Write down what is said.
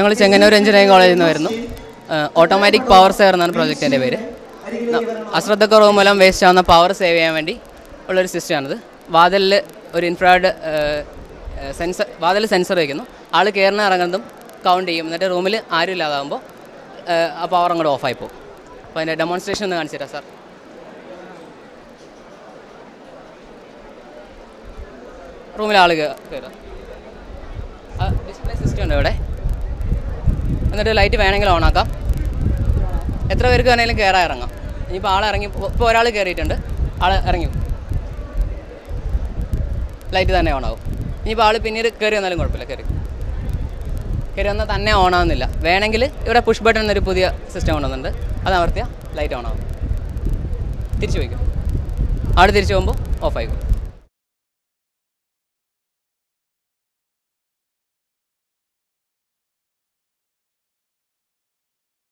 ഞങ്ങൾ ചെങ്ങന്നൂർ എഞ്ചിനീയറിംഗ് കോളേജിൽ നിന്ന് വരുന്നു ഓട്ടോമാറ്റിക് പവർ സേവർ എന്നാണ് പ്രോജക്റ്റിന്റെ പേര്. അശ്രദ്ധക്കുറവ് മൂലം വേസ്റ്റ് ആവുന്ന പവർ സേവ് ചെയ്യാൻ വേണ്ടി ഉള്ളൊരു സിസ്റ്റമാണിത്. വാതിലിൽ ഒരു ഇൻഫ്രാഡ് സെൻസർ വാതിൽ സെൻസർ വയ്ക്കുന്നു ആൾ കയറുന്ന ഇറങ്ങുന്നതും കൗണ്ട് ചെയ്യും. എന്നിട്ട് റൂമിൽ ആരും ഇല്ലാതാകുമ്പോൾ ആ പവർ അങ്ങോട്ട് ഓഫായി പോകും. അപ്പോൾ അതിന്റെ ഡെമോൺസ്ട്രേഷൻ ഒന്ന് കാണിച്ചു സാർ. റൂമിൽ ആൾ ഡിസ്പ്ലേ സിസ്റ്റം ഉണ്ട് ഇവിടെ? എന്നിട്ട് ലൈറ്റ് വേണമെങ്കിൽ ഓൺ ആക്കാം. എത്ര പേർക്ക് വേണമെങ്കിലും കയറാൻ ഇറങ്ങാം. ഇനിയിപ്പോൾ ആൾ ഇറങ്ങി ഇപ്പോൾ ഒരാൾ കയറിയിട്ടുണ്ട് ആൾ ഇറങ്ങി. ലൈറ്റ് തന്നെ ആവും. ഇനിയിപ്പോൾ ആൾ പിന്നീട് കയറി വന്നാലും കുഴപ്പമില്ല കയറി കയറി വന്നാൽ തന്നെ ഓൺ ആവുന്നില്ല. വേണമെങ്കിൽ ഇവിടെ പുഷ് ബട്ടൺ എന്നൊരു പുതിയ സിസ്റ്റം കൊണ്ടുവന്നിട്ടുണ്ട്. അത് അമർത്തിയാൽ ലൈറ്റ് ആവും. തിരിച്ചു വയ്ക്കും ആൾ തിരിച്ചു പോകുമ്പോൾ ഓഫ് ആയിക്കും.